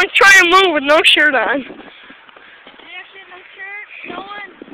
I'm trying to move with no shirt on. Seriously, no shirt? No one.